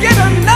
get a